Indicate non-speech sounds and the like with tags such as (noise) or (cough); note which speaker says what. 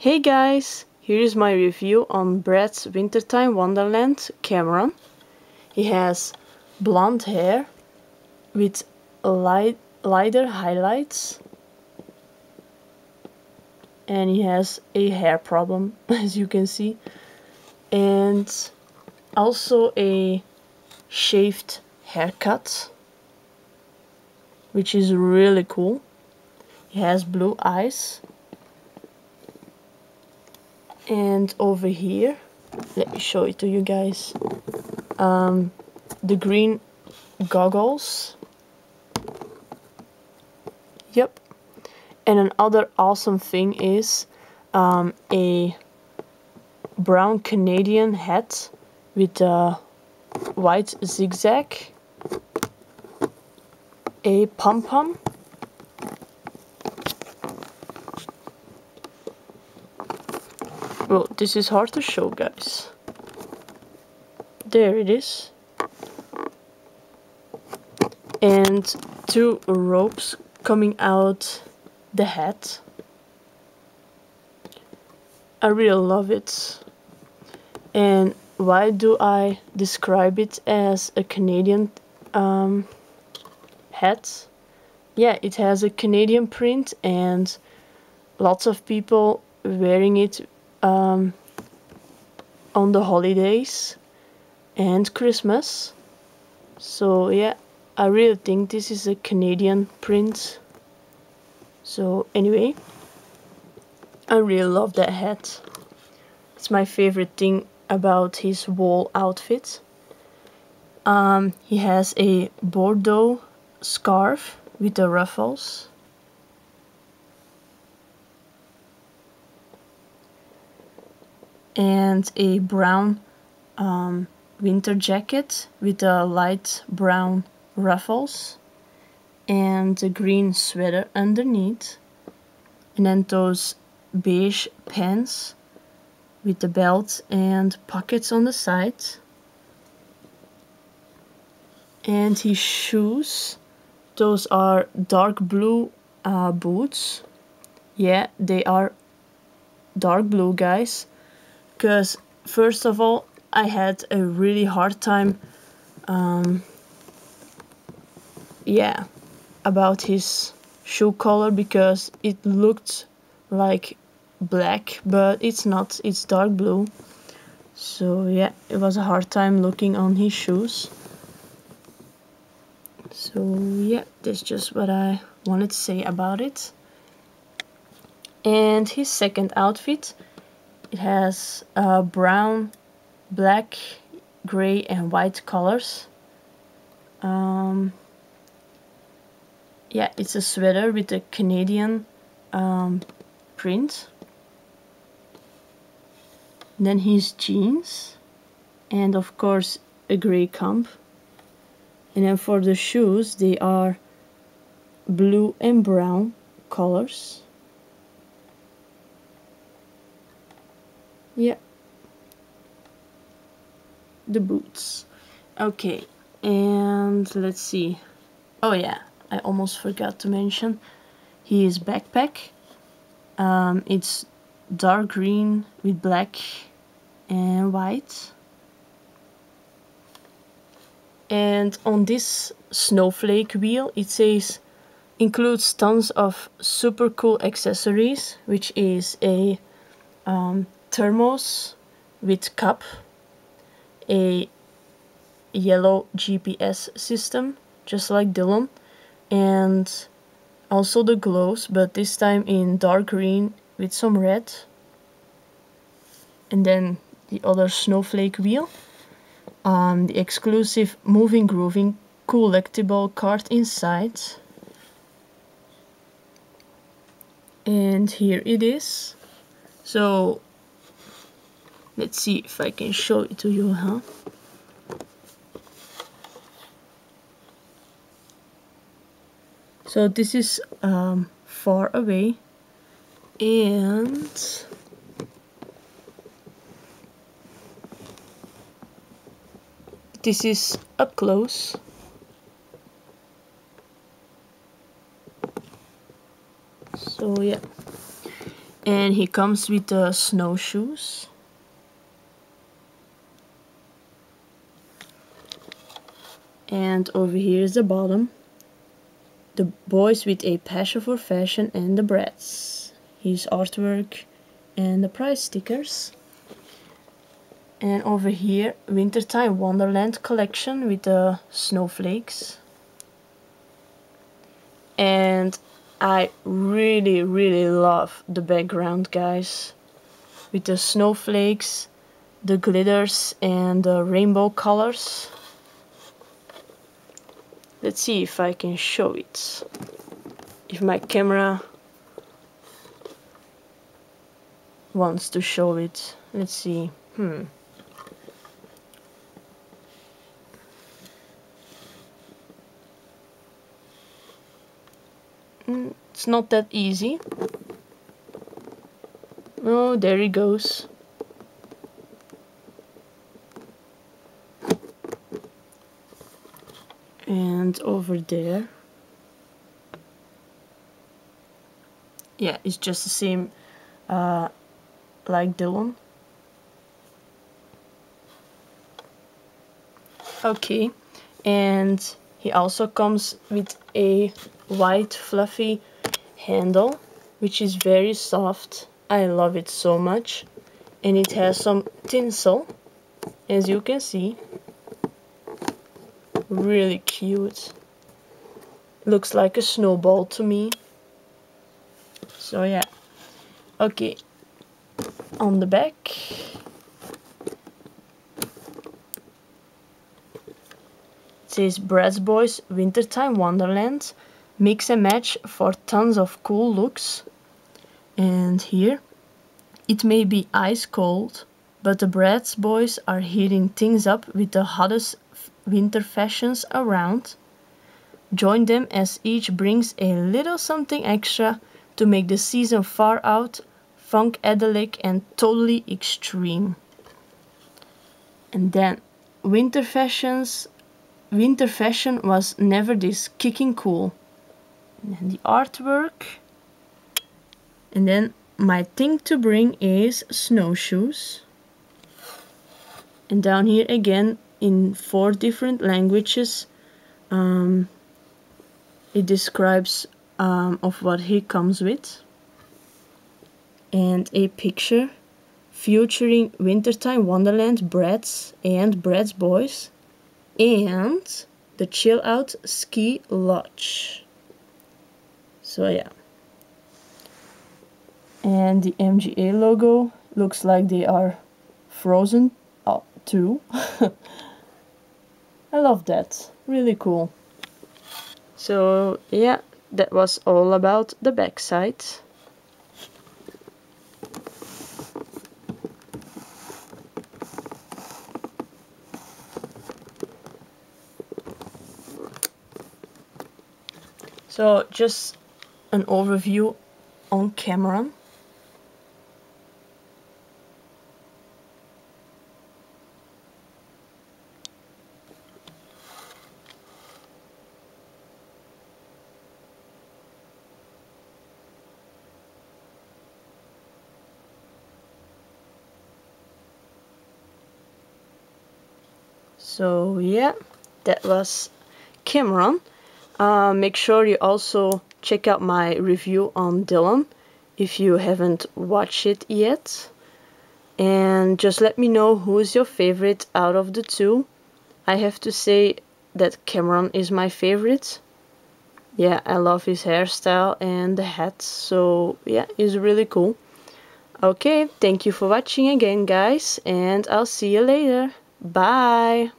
Speaker 1: Hey guys, here is my review on Bratz Wintertime Wonderland Cameron. He has blonde hair with light, lighter highlights and he has a hair problem (laughs) as you can see and also a shaved haircut which is really cool. He has blue eyes and over here let me show it to you guys. Um, the green goggles. Yep. And another awesome thing is um, a brown Canadian hat with a white zigzag. A pom-pom Well, this is hard to show, guys. There it is. And two ropes coming out the hat. I really love it. And why do I describe it as a Canadian um, hat? Yeah, it has a Canadian print and lots of people wearing it um, on the holidays and Christmas. So yeah, I really think this is a Canadian print. So anyway, I really love that hat. It's my favorite thing about his wall outfit. Um, he has a Bordeaux scarf with the ruffles and a brown um, winter jacket with a light brown ruffles and a green sweater underneath. And then those beige pants with the belt and pockets on the side. And his shoes those are dark blue uh, boots. Yeah they are dark blue guys because first of all I had a really hard time um, yeah about his shoe color because it looked like black but it's not. It's dark blue. So yeah it was a hard time looking on his shoes. So yeah that's just what I wanted to say about it. And his second outfit it has uh, brown, black, gray and white colors. Um, yeah, it's a sweater with a Canadian um, print. Then his jeans and of course a gray comp. And then for the shoes they are blue and brown colors. Yeah. The boots. Okay, and let's see. Oh yeah, I almost forgot to mention his backpack. Um, it's dark green with black and white. And on this snowflake wheel it says includes tons of super cool accessories, which is a um, thermos with cup, a yellow GPS system, just like Dylan, and also the gloves, but this time in dark green with some red. And then the other snowflake wheel, um, the exclusive moving grooving collectible card inside. And here it is. So Let's see if I can show it to you, huh? So this is um, far away and this is up close. So yeah. and he comes with the snowshoes and over here is the bottom. The boys with a passion for fashion and the Bratz his artwork and the price stickers. And over here wintertime wonderland collection with the snowflakes. And I really really love the background guys with the snowflakes the glitters and the rainbow colors let's see if I can show it if my camera wants to show it let's see hmm Mm, it's not that easy. Oh, there he goes. And over there. Yeah, it's just the same uh, like Dylan. Okay, and he also comes with a white fluffy handle which is very soft. I love it so much and it has some tinsel as you can see really cute looks like a snowball to me. So yeah. Okay on the back. It says Bratz Boys Wintertime Wonderland. Mix and match for tons of cool looks. And here. It may be ice cold but the Bratz boys are heating things up with the hottest winter fashions around join them as each brings a little something extra to make the season far out funkadelic and totally extreme. And then winter fashions winter fashion was never this kicking cool. And the artwork. And then my thing to bring is snowshoes. And down here again in four different languages um, it describes um, of what he comes with. And a picture featuring wintertime wonderland Bratz and Bratz boys and the chill out ski lodge. So yeah. And the MGA logo looks like they are frozen oh, too. (laughs) I love that. Really cool so yeah that was all about the backside so just an overview on Cameron. So yeah, that was Cameron. Uh, make sure you also check out my review on Dylan if you haven't watched it yet. And just let me know who is your favorite out of the two. I have to say that Cameron is my favorite. Yeah, I love his hairstyle and the hat, so yeah, he's really cool. Okay, thank you for watching again guys, and I'll see you later. Bye!